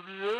to the end.